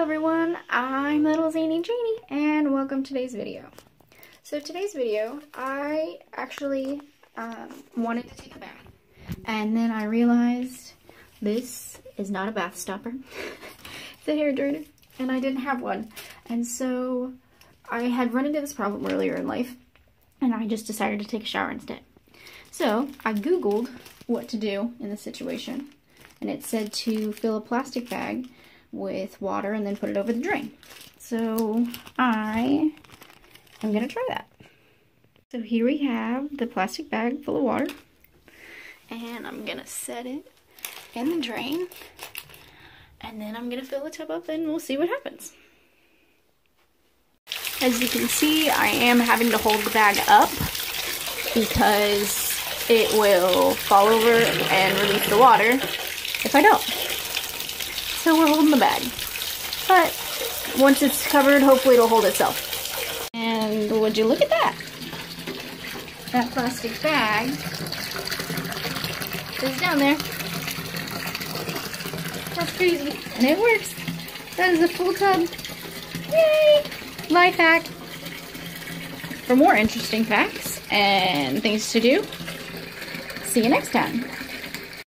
Hello everyone, I'm Little Zany Janie and welcome to today's video. So today's video, I actually um, wanted to take a bath and then I realized this is not a bath stopper. it's a hair dryer and I didn't have one. And so I had run into this problem earlier in life and I just decided to take a shower instead. So I googled what to do in this situation and it said to fill a plastic bag with water and then put it over the drain. So I am going to try that. So here we have the plastic bag full of water. And I'm going to set it in the drain. And then I'm going to fill the tub up and we'll see what happens. As you can see, I am having to hold the bag up because it will fall over and release the water if I don't. So we're holding the bag. But once it's covered, hopefully it'll hold itself. And would you look at that? That plastic bag is down there. That's crazy. And it works. That is a full tub. Yay! Life hack. For more interesting facts and things to do, see you next time.